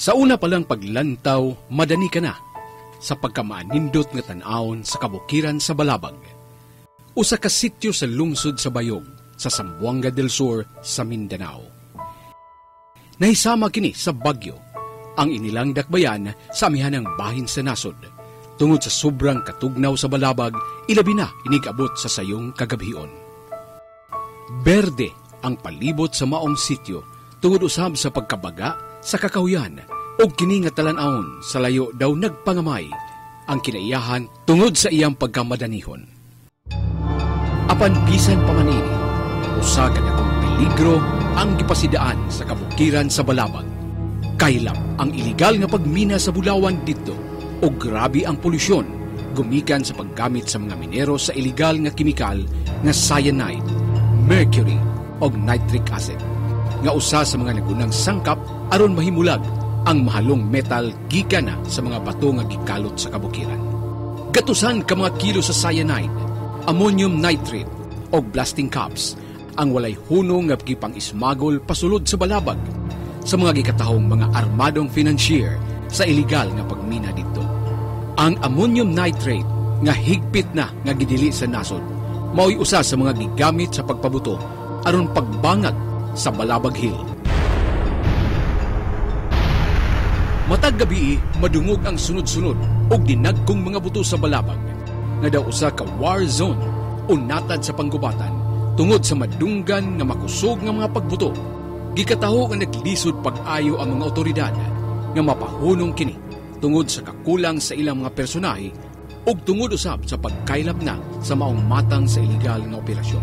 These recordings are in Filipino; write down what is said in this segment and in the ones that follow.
Sa una palang paglantaw, madani ka na sa pagkamaanindot nga tanawon sa kabukiran sa Balabag. Usa ka sityo sa lungsod sa Bayog, sa Sambuanga del Sur, sa Mindanao. Nahisama kini sa Bagyo, ang inilang dakbayan sa amihanang bahin sa nasod. Tungod sa sobrang katugnaw sa Balabag, ilabi na inigabot sa sayong kagabhion. Berde ang palibot sa maong sityo tungod usab sa pagkabaga sa kakahuyan o kini nga talan-awon sa layo daw nagpangamay ang kinaiyahan tungod sa iyang pagkamadanihon. Apan bisan pamanini, usa ka akong peligro ang gipasidaan sa kabukiran sa Balabag. Kaylap ang ilegal nga pagmina sa Bulawan dito o grabe ang polusyon gumikan sa paggamit sa mga minero sa ilegal nga kimikal nga cyanide, mercury o nitric acid nga usa sa mga nagunang sangkap aron mahimulag ang mahalong metal gikan na sa mga bato nga gikalot sa kabukiran. Gatusan ka mga kilo sa cyanide, ammonium nitrate o blasting caps ang walay hunong nga gipang ismagol pasulod sa balabag sa mga gikatahong mga armadong financier sa ilegal nga pagmina dito. Ang ammonium nitrate nga higpit na nga gidili sa nasod mao'y usa sa mga gigamit sa pagpabuto aron pagbangag sa Balabag Hill. Matag gabi, madungog ang sunod-sunod o dinagkong mga buto sa Balabag nga daw usa ka war zone o natad sa panggubatan tungod sa madunggan nga makusog nga mga pagbuto. Gikataho nga naglisod pag-ayo ang mga otoridad nga mapahunong kini tungod sa kakulang sa ilang mga personahe ug tungod usab sa pagkaylap na sa maong matang sa ilegal nga operasyon.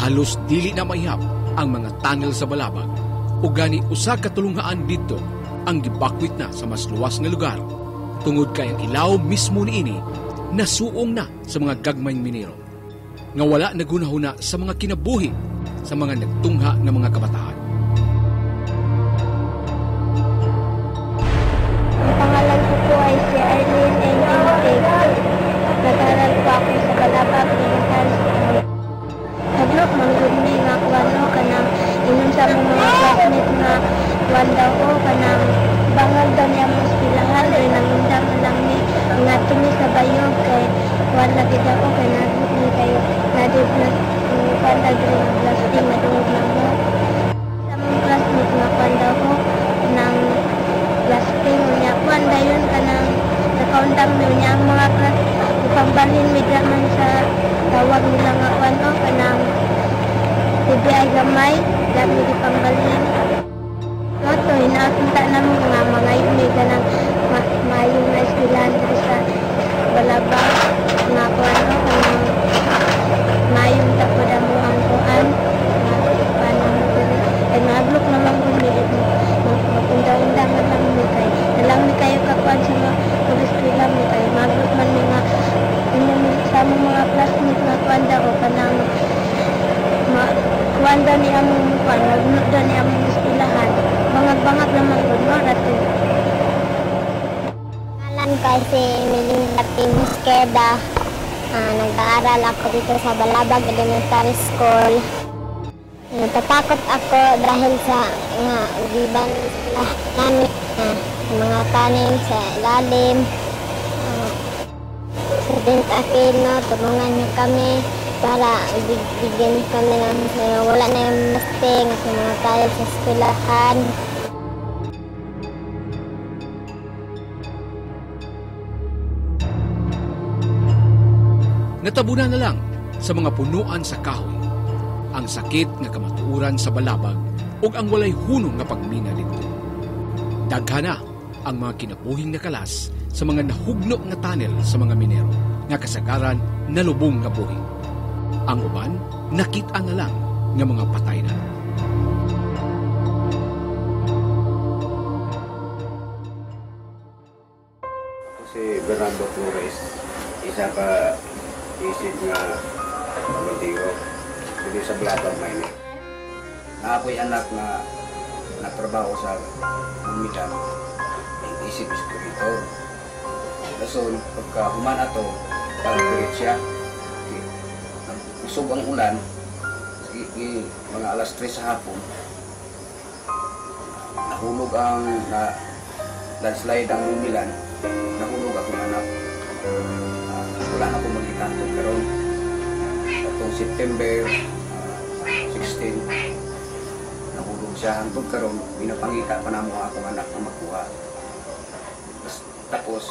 Halos dili na maihap ang mga tunnel sa Balabag ug gani usa ka tulunghaan dito ang gibakwit na sa mas luwas nga lugar tungod kay ang ilaw mismo niini nasuong na sa mga gagmayng minero nga wala nagunahuna sa mga kinabuhi sa mga nagtungha ng mga kabataan. Niya ang mga ipambalhin mi man sa tawag nila nga kuwan o kanang TBI gamay dami di pambalhin Moto, hinakita namin nga mga yun ganang ma mayong na dito sa Balaba. Nga kuwan o kanang mayong tapod ang mga kuan nga panang ay naglok naman ko ni magpunta-undang na lang mi kay nalang mi kayo kakuan sa mga pag-eskwela mi kay maglok man nga inyo sa among mga classmates nga kuan daw o kanang ma kuan daw ni among kuan naglok daw ni among eskwelahan bangag-bangag naman ko no rato Ngalan ko si Melinda P. Musqueda. Ah, nag-aaral ako dito sa Balabag Elementary School. Natatakot ako dahil sa nga giban ah, namin ah, mga tanim sa ilalim. Ah, President Aquino, tulungan niyo kami para big- bigyan kami ng uh, wala na yung masting sa mga tayo sa eskwelahan. Natabunan na lang sa mga punuan sa kahoy ang sakit nga kamatuuran sa balabag ug ang walay hunong nga pagmina dito. Daghana ang mga kinabuhing nakalas sa mga nahugno nga tunnel sa mga minero nga kasagaran nalubong nga buhi. Ang uban nakita na lang nga mga patay na. Si Bernardo Flores, isa ka isip nga pamitigo dito sa Blatag, Maynila. Na ako'y anak na natrabaho sa Umitan, isip espiritor. Kaso pagka human ato, pagpirit siya, i- usog ang ulan, i, i- mga alas 3 sa hapon, nahulog ang na, landslide ang Umilan, nahulog akong anak. Ah, wala na akong magikanto pero atong September ah, 16 nahulog siya. Hangtod karon pinapangita pa namo ang akong anak na makuha tapos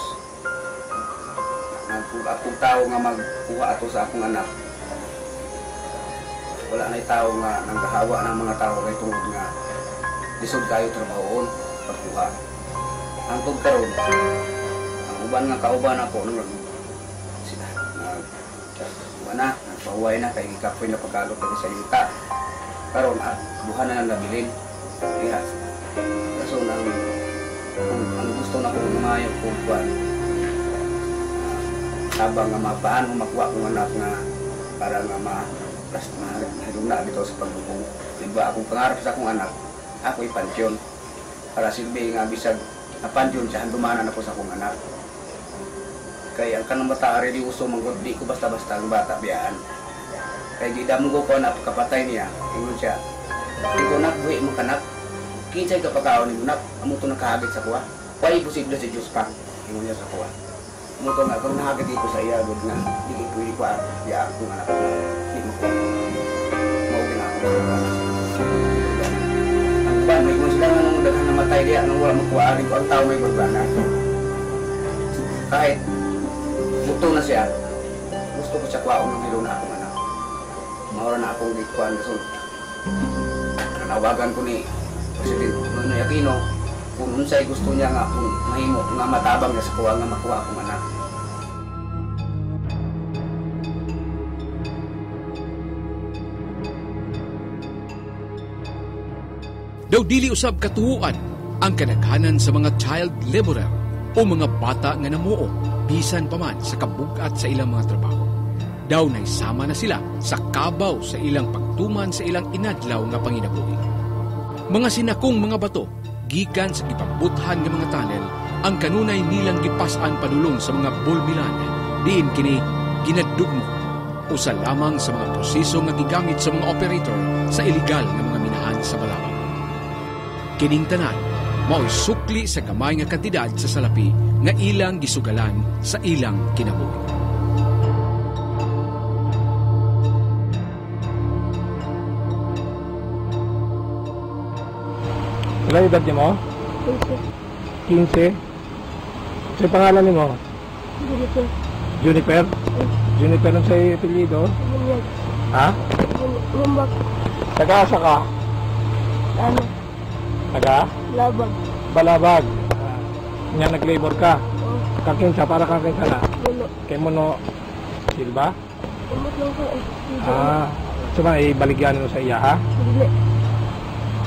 akong tao nga magkuha ato sa akong anak wala na tao nga nanggahawa ng mga tao kay tungod nga lisod kayo trabahoon pagkuha. Hangtod karon ang uban nga kauban ako nung sila nag wala nagpahuway na kay kapoy na pagkalot dito sa yuta. Karon ah buhan na lang nabilin iya kaso nang ang, gusto na ko umayog ko kuan habang nga mapaan mo makuha kong anak nga para nga ma plus mahaduna dito sa pagbubong diba akong pangarap sa akong anak ako ipansyon para silbi nga bisag napansyon siya handumanan ako sa akong anak. Kaya ang kanang bata di uso manggod di ko basta-basta ang bata biyaan. Kaya di damo ko ko na kapatay niya. Ingon siya di ko nak buhi mo kanak kinsay ka pagkaon ni nak amo to nakahagit sa kuha. Why posible si Diyos pa? Ingon niya sa kuha. Amo to nga kung nahagit di ko sa iya gud nga. Di ko pwede ko di ako nga anak ko. Di mo ko mao gina ako ang ban may kung sila nga nung daghan namatay diya nung wala makuha. Ari ko ang tao may bagbana kahit Muto na siya. Gusto ko siya kwaon ng hilo na akong anak. Maura na akong gikuan. So, nanawagan ko ni President Nonoy Aquino kung unsay gusto niya nga kung mahimo nga matabang niya sa kuwa nga makuha akong anak. Daw dili usab katuhuan ang kanaghanan sa mga child laborer o mga bata nga namuo bisan pa man sa kabugat sa ilang mga trabaho. Daw naisama na sila sa kabaw sa ilang pagtuman sa ilang inadlaw nga panginabuhi. Mga sinakong mga bato gikan sa gipabuthan nga mga tunnel ang kanunay nilang gipasan padulong sa mga bulmilan diin kini ginadugmo usa lamang sa mga proseso nga gigamit sa mga operator sa illegal nga mga minahan sa balabang. Kining tanan mao'y sukli sa gamay nga kantidad sa salapi nga ilang gisugalan sa ilang kinabuhi. Ilan edad niyo mo? Kasi, 15? Sa pangalan niyo mo? ko, Juniper? Juniper ang sa'yo apelido? bunyag, Ha? lumbak, Taga-asa ka? ano, Taga? labag, Balabag. Nga nag-labor ka? o, Kakinsa, para kakinsa na? gulo. Kay mo no Silva? Umot lang ko, eh, Ah, so ba, ibaligyan mo sa iya ha? Hindi.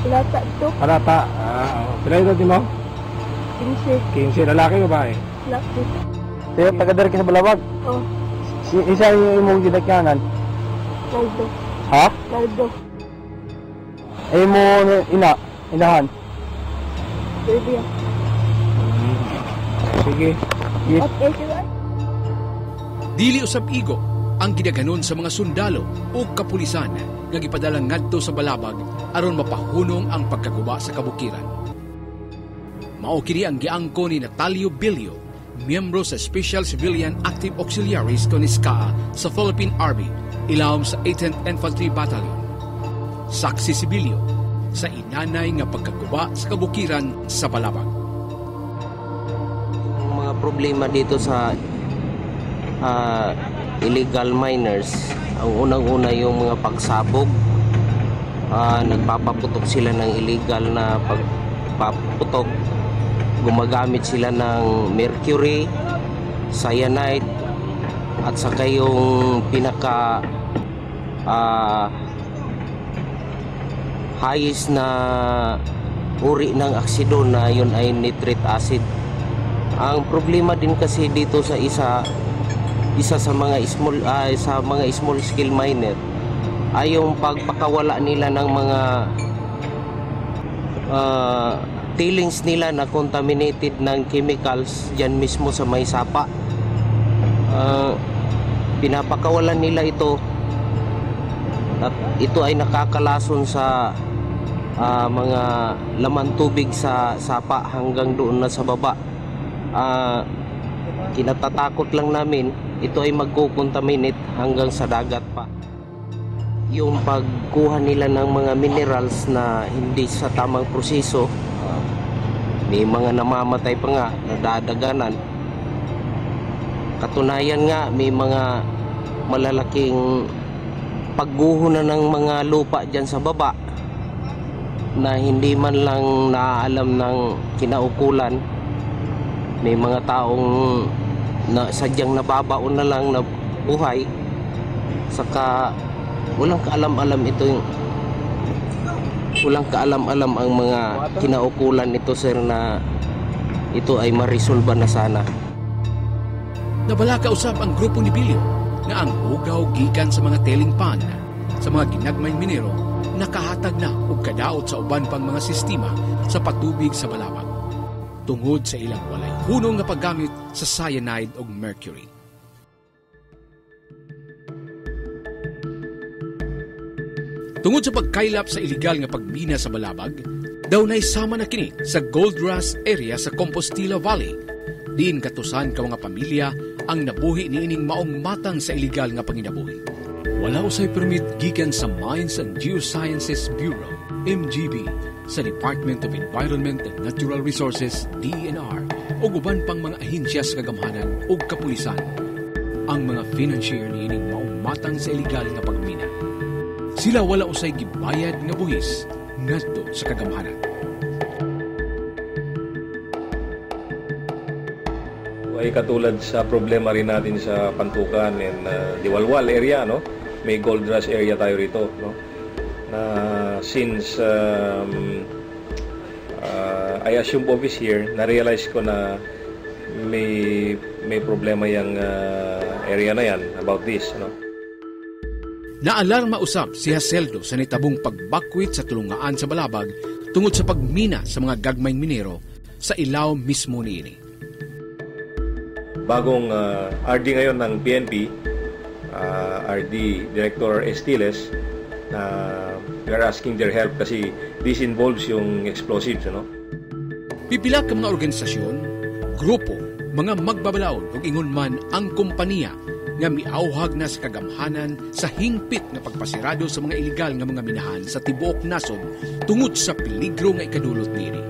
Lata ito, Parata. Ah, oh. Pila edad niyo mo? 15, 15, lalaki o babae? laki. Tayo, taga ka sa Balabag. O, Si, isa yung imong gidakyanan. Naldo, Ha? Naldo, Ay mo ina, inahan. baby. Sige. Yes. Okay, sila. Dili usab igo ang gidaganon sa mga sundalo o kapulisan nga gipadalang ngadto sa balabag aron mapahunong ang pagkaguba sa kabukiran. Mao kini ang giangko ni Natalio Bilio, miyembro sa Special Civilian Active Auxiliaries NISCA sa Philippine Army, ilawom sa 18th Infantry Battalion. Saksi si Bilio sa inanay nga pagkaguba sa kabukiran sa balabag. Ang mga problema dito sa ah, illegal miners, ang unang-una yung mga pagsabog. Ah, nagpapaputok sila ng illegal na pagpaputok gumagamit sila ng mercury, cyanide, at saka yung pinaka ah, highest na uri ng aksido na yun ay nitric acid. Ang problema din kasi dito sa isa isa sa mga small ah, sa mga small scale miner ay yung pagpakawala nila ng mga ah, tailings nila na contaminated ng chemicals diyan mismo sa may sapa. Ah, pinapakawalan nila ito at ito ay nakakalason sa ah, mga laman tubig sa sapa hanggang doon na sa baba. Ah, kinatatakot lang namin ito ay magkukontaminate hanggang sa dagat pa. Yung pagkuha nila ng mga minerals na hindi sa tamang proseso, may mga namamatay pa nga, nadadaganan. Katunayan nga, may mga malalaking pagguho na ng mga lupa dyan sa baba na hindi man lang naaalam ng kinaukulan may mga taong na sadyang nababaon na lang na buhay. Saka walang kaalam-alam ito yung walang kaalam-alam ang mga kinaukulan nito sir na ito ay marisolba na sana. Nabala kausap ang grupo ni Bilyo nga ang hugaw gikan sa mga telling pan sa mga ginagmay minero nakahatag na og kadaot sa uban pang mga sistema sa patubig sa balabag tungod sa ilang walay hunong nga paggamit sa cyanide ug mercury. Tungod sa pagkaylap sa iligal nga pagmina sa balabag, daw nay sama na kini sa Gold Rush area sa Compostela Valley. Diin katusan ka mga pamilya ang nabuhi niining maong matang sa iligal nga panginabuhi. Wala usay permit gikan sa Mines and Geosciences Bureau, MGB, sa Department of Environment and Natural Resources, DENR, o uban pang mga ahinsya sa kagamhanan o kapulisan. Ang mga financier niining maong matang sa iligal nga pagmina. Sila wala usay gibayad nga buhis ngadto sa kagamhanan. ay katulad sa problema rin natin sa Pantukan and uh, Diwalwal area, no? May gold rush area tayo rito, no? Na since um, uh, I assume office here, na-realize ko na may may problema yung uh, area na yan about this, no? Naalarma usab si Haseldo sa nitabong pagbakwit sa tulungaan sa balabag tungod sa pagmina sa mga gagmayng minero sa ilaw mismo niini. bagong uh, RD ngayon ng PNP, uh, RD Director Estiles, na we are asking their help kasi this involves yung explosives, ano? Pipila ka mga organisasyon, grupo, mga magbabalaod ug ingon man ang kompanya nga miauhag na sa kagamhanan sa hingpit nga pagpasirado sa mga ilegal nga mga minahan sa tibuok nasod tungod sa peligro nga ikadulot niini.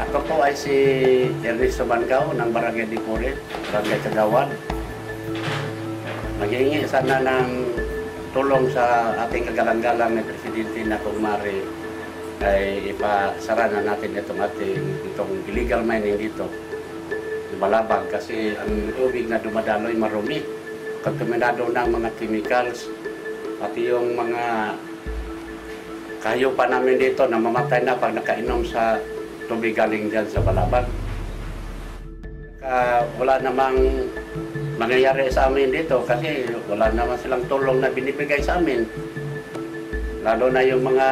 Ako po ay si Ernesto Bangao ng Barangay Dipure, Barangay Kagawan. Maghingi sana ng tulong sa ating kagalang-galang na presidente na kumari ay ipasara na natin itong ating itong illegal mining dito. Malabag kasi ang tubig na dumadaloy marumi. Kontaminado ng mga chemicals, pati yung mga kayo pa namin dito na mamatay na pag nakainom sa tubig galing dyan sa Balabag. Ka, wala namang mangyayari sa amin dito kasi wala naman silang tulong na binibigay sa amin. Lalo na yung mga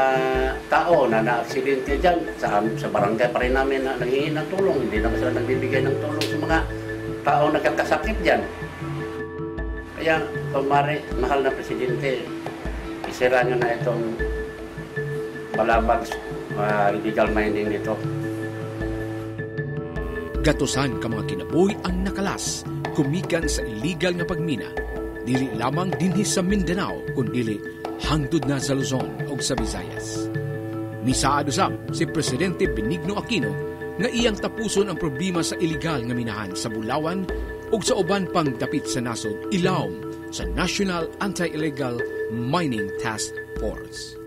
tao na na-aksidente dyan, sa, sa barangay pa rin namin na nanghihingi ng tulong. Hindi naman sila nagbibigay ng tulong sa mga tao na nagkakasakit dyan. Kaya, kumari, mahal na presidente, isira nyo na itong balabag uh, illegal mining dito. Gatusan ka mga kinabuhi ang nakalas, kumikan sa illegal nga pagmina, dili lamang dinhi sa Mindanao, kundili hangtod na sa Luzon o sa Visayas. Misaad usab si Presidente Benigno Aquino nga iyang tapuson ang problema sa illegal nga minahan sa Bulawan ug sa uban pang dapit sa nasod ilawom sa National Anti-Illegal Mining Task Force.